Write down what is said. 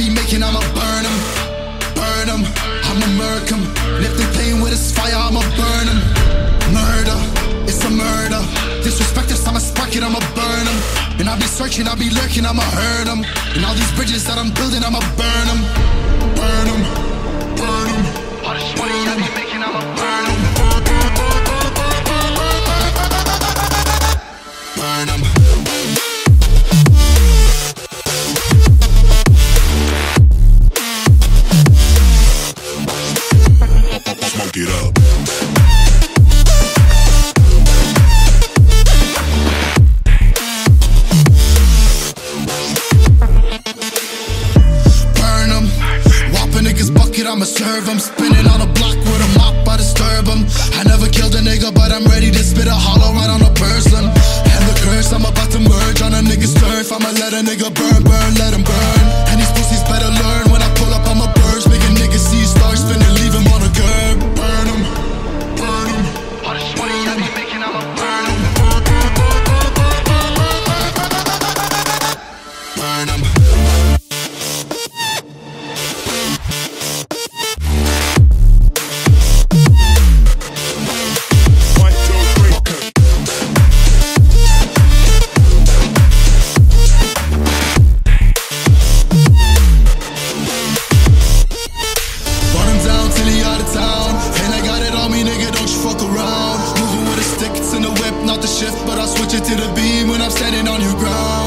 be making, I'ma burn them, burn them. I'ma murk them. The pain with this fire, I'ma burn them. Murder, it's a murder. Disrespect us, I'ma spark it, I'ma burn them. And I'll be searching, I'll be lurking, I'ma hurt them. And all these bridges that I'm building, I'ma burn them, burn them, burn them. It up. Whop a nigga's bucket, I'ma. Spinning on a block with a mop, I. I never killed a nigga, but I'm ready to spit a hollow right on a person. And the curse, I'm about to merge on a nigga's turf. I'ma let a nigga burn, not the shift, but I switch it to the beam when I'm standing on your ground.